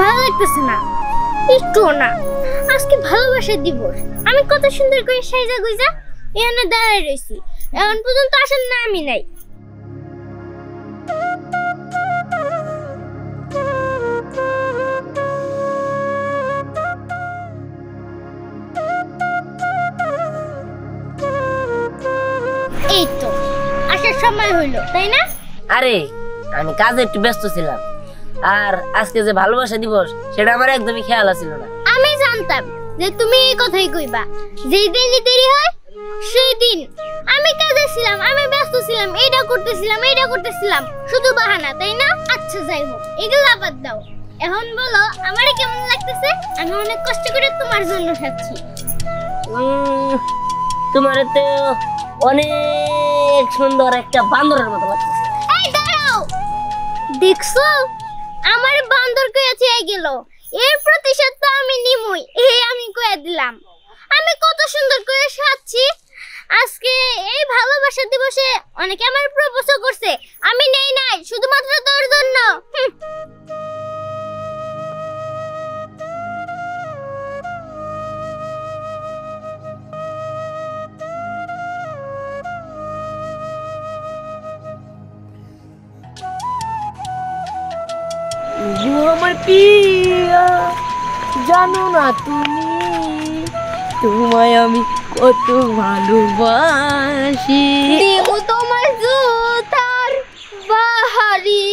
ভালো লাগতেছে না। একটু না। আজকে ভালোবাসা দিবস। আমি কত সুন্দর করে সাইজা গুইজা এখানে দাঁড়ায় রয়েছি এখন পর্যন্ত আসার নামই নাই। এই তো, আসার সময় হইল, তাই না? আরে, আমি কাজে একটু ব্যস্ত ছিলাম। আর আজকে যে ভালোবাসা দিবস সেটা আমার একদমই খেয়াল আছিল না। আমি জানতাম যে তুমি এই কথাই কইবা। যেই দিনই দেরি হয় সেই দিন আমি কাজে ছিলাম আমি ব্যস্ত ছিলাম এইটা করতেছিলাম এইটা করতেছিলাম। শুধু বাহানা তাই না? আচ্ছা যাই হোক এগুলো আবার দাও। এখন বলো আমারে কেমন লাগতেছে? আমি অনেক কষ্ট করে তোমার জন্য খাচ্ছি। তোমার তো অনেক সুন্দর একটা বান্দরের মতো লাগতেছে। এই দাঁড়াও! দেখছ? আমার বান্দর কইয়াছে চেয়ে গেল। এর প্রতিশোধ তো আমি নিমই। এই আমি কইয়া দিলাম। আমি কত সুন্দর করে সাজছি। আজকে এই ভালোবাসা দিবসে অনেকে আমার প্রপোজও করছে। আমি নেই নাই, শুধুমাত্র জানো না তুমি? তোমায় আমি কত ভালোবাসি। দেবো তোমার জুতার বাহারি।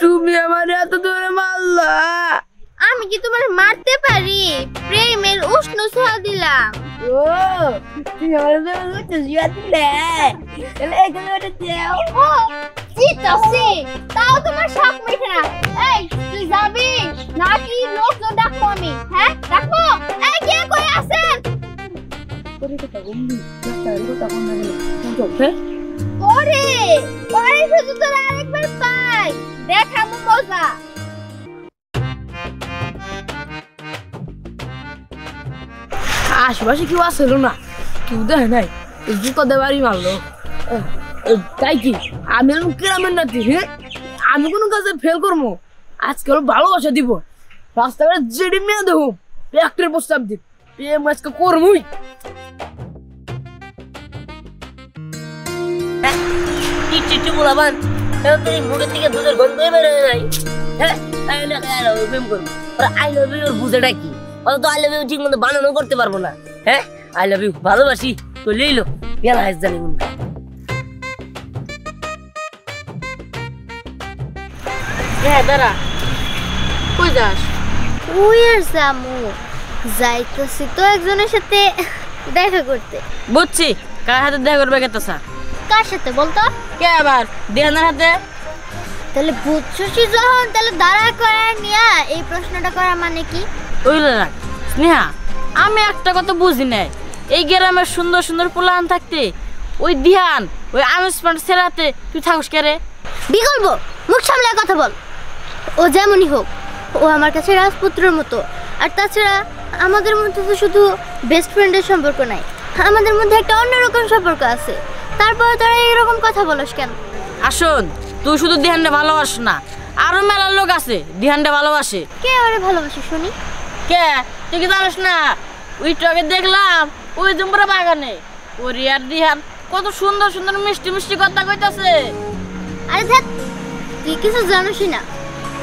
তুমি আমার এত দূরে মারলা। আমি কি তোমার মারতে পারি? প্রেমের উষ্ণ ছোঁয়া দিলাম। ও তুমি আমার দিলে এখানে ওটা দেও। ও জিতাছি তাও তোমার শখ মিটে না। এই তুই যাবি? নাকি লোকজন ডাকবো আমি? হ্যাঁ ডাকবো? এই কে কই আছেন? ওরে পরে শুধু তোর আরেকবার পাই। দেখাবো মজা। আশেপাশে কেউ আসলো না। কেউ দেখে নাই। জুতো দেবারই মারলো। তাই কি? আমি এরকম গ্রামের নাতি হ্যাঁ আমি কোনো কাজে ফেল করব? আজকে হলো ভালোবাসা দিব। রাস্তাঘাটে যেটি মেয়ে দেবো। একটা প্রস্তাব দিব আজকে এখন হ্যাঁ লাভ আই প্রেম করব। আই ইউ বুঝেটা কি? অত আই মতো বানানো করতে পারব না। হ্যাঁ আই লাভ ইউ ভালোবাসি, তো লইলো। বেলা মনে হ্যাঁ দাঁড়া। কই যাস? ওই আর জামু যাইতেছি তো একজনের সাথে দেখা করতে। বুঝছি কার হাতে দেখা করবে কার সাথে বলতো? কে আবার? দেহানের হাতে? তাহলে বুঝছসই যখন তাহলে দাঁড়া করার নিয়া এই প্রশ্নটা করা মানে কি? রাখ স্নেহা আমি একটা কথা বুঝি নাই। এই গ্রামের সুন্দর সুন্দর পোলান থাকতে ওই ধ্যান ওই আনুসমেন্ট ছেড়াতে তুই থাকুস কে রে? বিকল্প মুখ সামলে কথা বল। ও যেমনই হোক ও আমার কাছে রাজপুত্রের মতো। আর তাছাড়া আমাদের মধ্যে তো শুধু বেস্ট ফ্রেন্ডের সম্পর্ক নাই আমাদের মধ্যে একটা অন্যরকম সম্পর্ক আছে। তারপরে তোরা এরকম কথা বলস কেন? আসুন তুই শুধু ধ্যানটা ভালোবাস না আরও মেলার লোক আছে ধ্যানটা ভালোবাসে। কে আরে ভালোবাসে শুনি? কে? তুই কি জানিস না? ওই টকে দেখলাম ওই জুমরা বাগানে। ও রিয়ার দিহান কত সুন্দর সুন্দর মিষ্টি মিষ্টি কথা কইতাছে। আরে ধ্যাত তুই কিছু জানিসই না।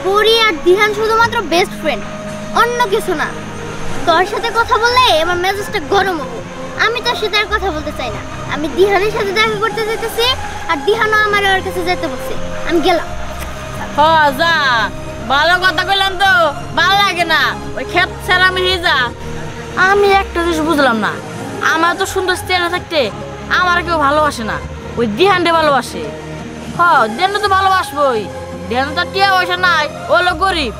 পরি আর দিহান শুধুমাত্র বেস্ট ফ্রেন্ড অন্য কিছু না। তোর সাথে কথা বললে আমার মেজাজটা গরম হবে। আমি তোর সাথে আর কথা বলতে চাই না। আমি দিহানের সাথে দেখা করতে যেতেছি আর দিহানও আমার ওর কাছে যেতে বলছে। আমি গেলাম। হ, যা। ভালো কথা কইলাম তো। ভালো লাগে না। ওই ক্ষেত ছাড়া আমি যা। আমি একটা জিনিস বুঝলাম না। আমার তো সুন্দর চেহারা থাকতে আমার কেউ ভালোবাসে না। ওই দিহানটা ভালোবাসে। হ দেন তো ভালোবাসবোই। দেন তো টিয়া পয়সা নাই। ও হলো গরিব।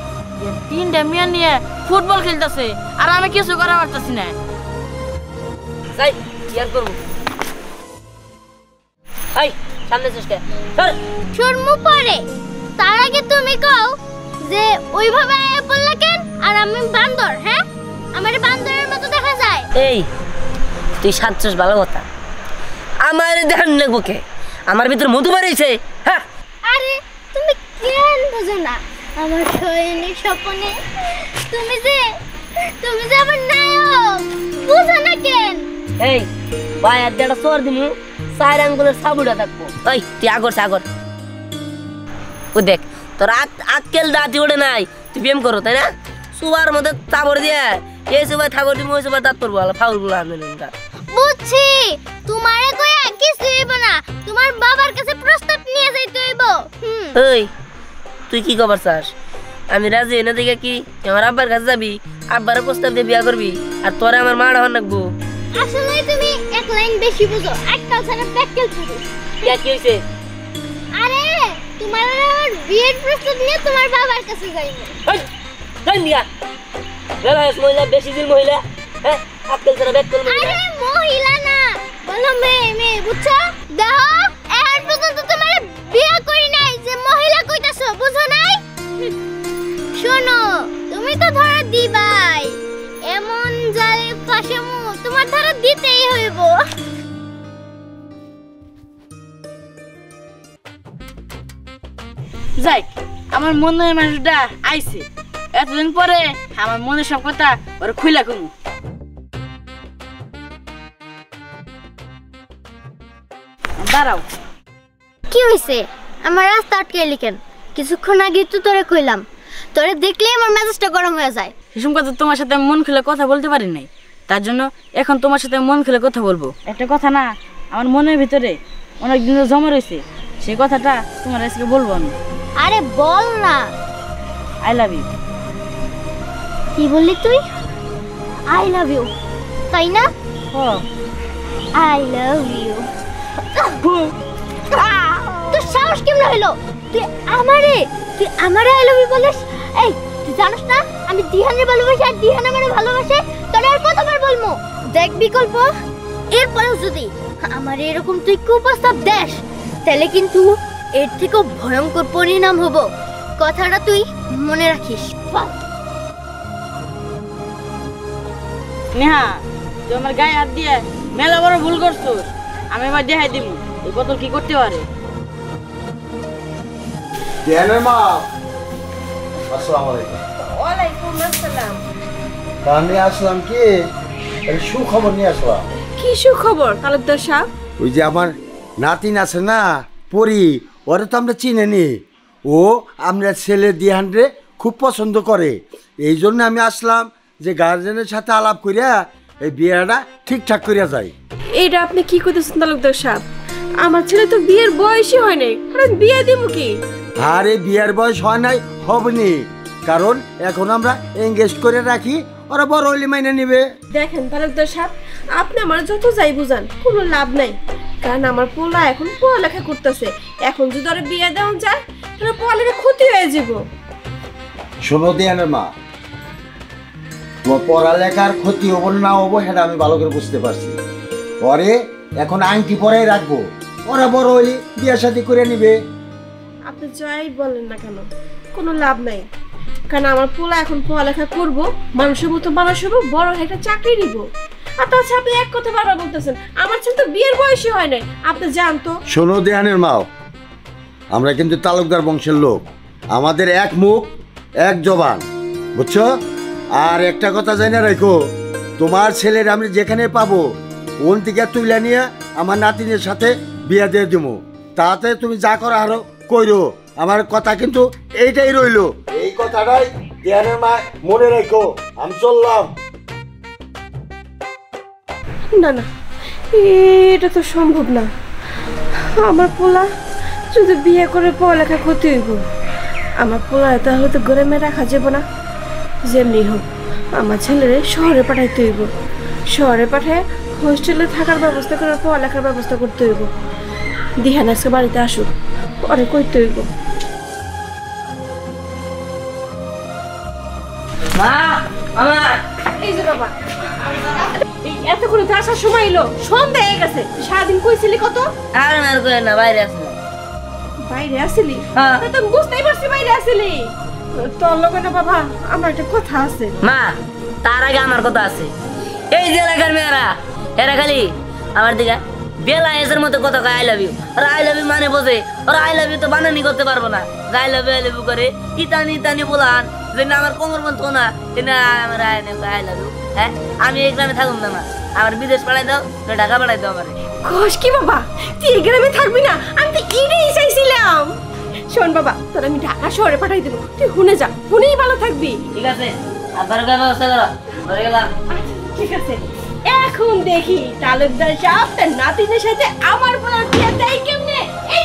তিনটা মেয়ে নিয়ে ফুটবল খেলতেছে আর আমি কিছু করা পারতেছি না। যাই কি আর করব? সামনে চেষ্টা শর্মু পরে। তার আগে তুমি কও যে ওইভাবে আয়া বললে কেন? আর আমি বান্দর হ্যাঁ? আমার বান্দরের মতো দেখা যায়। এই তুই সাতছস ভালো কথা। আমার ধ্যান নেব কে? আমার ভিতর মধু বাড়িয়েছে হ্যাঁ? কেন বুঝো না। আমার শয়নের স্বপ্নে। তুমি যে তুমি যে আমার নায়ক বুঝো না কেন এই আর যেটা চোর দিমু। চার আঙ্গুলের সাবুটা থাকব ওই তুই আগর সাগর। ও দেখ তোর আক্কেল দাঁতি ওঠে নাই। তুই প্রেম করো তাই না? সুবার মধ্যে তাবর দিয়ে এই সুবাই থাকর দিমু ওই সুবাই দাঁত করব ফাউলগুলো বুঝছি। তোমারে কই কিছু হইব না। তোমার বাবার কাছে প্রস্তাব নিয়ে যাইতে হইব। হুম। ওই তুই কি খবর চাস? আমি রাজি এনে দেখে কি? আমার আব্বার কাছে যাবি আব্বারে প্রস্তাব দিয়ে বিয়া করবি আর তোরে আমার মাড়া হন রাখব আসলে তুমি এক লাইন বেশি বুঝো আজকাল ছাড়া প্র্যাকটিক্যাল পুরুষ কি কি হয়েছে আরে তোমার বিয়ের প্রস্তাব নিয়ে তোমার বাবার কাছে যাইব। ওই দিয়া বেলায়েস মহিলা বেশি দিন মহিলা হ্যাঁ? আক্কেল ছাড়া ব্যাক করব আরে মহিলা না বলো মেয়ে মেয়ে বুঝছ? যাই আমার মনের মানুষটা আইছে। এতদিন পরে আমার মনের সব কথা ওরা খুইলা কমু। দাঁড়াও। কি হইছে? আমার রাস্তা আটকে লিখেন কিছুক্ষণ আগে তো তোরে কইলাম। তোরে দেখলেই আমার মেজাজটা গরম হয়ে যায়। সেসব কথা তোমার সাথে মন খুলে কথা বলতে পারি নাই। তার জন্য এখন তোমার সাথে মন খুলে কথা বলব। একটা কথা না আমার মনের ভিতরে অনেক দিন ধরে জমা রয়েছে সেই কথাটা তোমার আজকে বলব আমি। আরে বল না। আই লাভ ইউ কি বললি তুই? আই লাভ ইউ তাই না? আই লাভ ইউ তোর সাহস কেমন হলো? তুই আমারে তুই আমারে আই লাভ ইউ বলিস? এই তুই জানিস না? আমি দিহানের ভালোবাসি আর দিহান আমারে ভালোবাসে? তোর আর কতবার বলব? দেখ বিকল্প এরপরেও যদি আমার এরকম তুই কুপ্রস্তাব দেশ তাহলে কিন্তু এর থেকেও ভয়ঙ্কর পরিণাম হব। কথাটা তুই মনে রাখিস। নেহা তুই আমার গায়ে হাত দিয়ে মেলা বড় ভুল আমি এবার দেখাই দিব এই বোতল কি করতে পারে। জ্ঞানের মা? আসসালামু আলাইকুম ওয়ালাইকুম আসসালাম। তা আমি আসলাম কি? এই সুখবর নিয়ে আসলাম। কি সুখবর তালুকদার সাহেব? ওই যে আমার নাতিন আছে না পরি ওরা তো আমরা চিনে নি ও আমরা ছেলে দিহানরে খুব পছন্দ করে। এই জন্য আমি আসলাম যে গার্জেনের সাথে আলাপ করিয়া এই বিয়েটা ঠিকঠাক করিয়া যায় এইটা আপনি কি করতেছেন তালুকদার সাহেব? আমার ছেলে তো বিয়ের বয়সই হয় নাই। আমি বিয়ে দিব কি? আর এই বিয়ের বয়স হয় নাই হবনি। কারণ এখন আমরা এঙ্গেজ করে রাখি ওরা বড় হইলে মাইনে নিবে। দেখেন তালুকদার সাহেব আপনি আমার যত যাই বুঝান কোনো লাভ নাই। কারণ আমার পোলা এখন পড়ালেখা করতেছে। এখন যদি ওরা বিয়ে দেওয়া যায় তাহলে পড়ালেখা ক্ষতি হয়ে যাব। শোনো দিয়ানের মা তোমার পড়ালেখার ক্ষতি হব না হব সেটা আমি ভালো করে বুঝতে পারছি। পরে এখন আংটি পরেই রাখব ওরা বড় হইলে বিয়ে শাদি করে নিবে। আপনি যাই বলেন না কেন কোনো লাভ নাই। কারণ আমার পোলা এখন পড়ালেখা করব মানুষের মতো মানুষ হব বড় একটা চাকরি নিব। এক কথা বারবার বলতেছেন, আমার ছেলে তো বিয়ের বয়সই হয় নাই। আপনি তো শোনো দেহানের মাও, আমরা কিন্তু তালুকদার বংশের লোক। আমাদের এক মুখ, এক জবান, বুঝছ? আর একটা কথা জানা রাখো, তোমার ছেলের আমি যেখানে পাবো, ওন থেকে তুলে নিয়ে আমার নাতিনের সাথে বিয়ে দিয়ে দিব তাতে তুমি যা করো আরও কইরো। আমার কথা কিন্তু এইটাই রইল। এই কথাটাই মা মনে রাখো। আমি চললাম। না না। এটা তো সম্ভব না। আমার পোলা যদি বিয়ে করে পড়ালেখা করতে হইব। আমার পোলা তাহলে তো গ্রামে রাখা যাব না। যেমনি হোক, আমার ছেলেরে শহরে পাঠাইতে হইব। শহরে পাঠায় হোস্টেলে থাকার ব্যবস্থা করে পড়ালেখার ব্যবস্থা করতে হইব। দিহান আজকে বাড়িতে আসুক, পরে করতে হইব। মা মামা আসার সময় এলো সন্ধ্যা হয়ে গেছে। সারাদিন কইছিলি কত? আর না বাইরে আসলে বাইরে আসিলি হ্যাঁ। তো বুঝতেই পারছি বাইরে আসিলি তোর লগে না বাবা আমার একটা কথা আছে। মা তার আগে আমার কথা আছে। এই যে এলাকার মেয়েরা এরা খালি আমার দিকে বেলা এসের মতো কথা কয় আই লাভ ইউ আর আই লাভ ইউ মানে বোঝে। আর আই লাভ ইউ তো বানানি করতে পারব না। I love you I love you করে ইতানি ইতানি বলান যে না আমার কোমর বন্ধ না। যে না আমার আই লাভ ইউ হ্যাঁ? আমি এই গ্রামে থাকুন না আমার বিদেশ পাঠাই দাও না ঢাকা পাঠাই দাও আমার। কস কি বাবা? তুই এই গ্রামে থাকবি না? আমি তো এটাই চাইছিলাম। শোন বাবা তোর আমি ঢাকা শহরে পাঠাই দেবো। তুই হুনে যা হুনেই ভালো থাকবি। ঠিক আছে আবার ব্যবস্থা করো ধরে গেলাম। ঠিক আছে। এখন দেখি তালুকদার সাহেব তার নাতিদের সাথে আমার বলার বিয়ে দেয় কেমনে? এই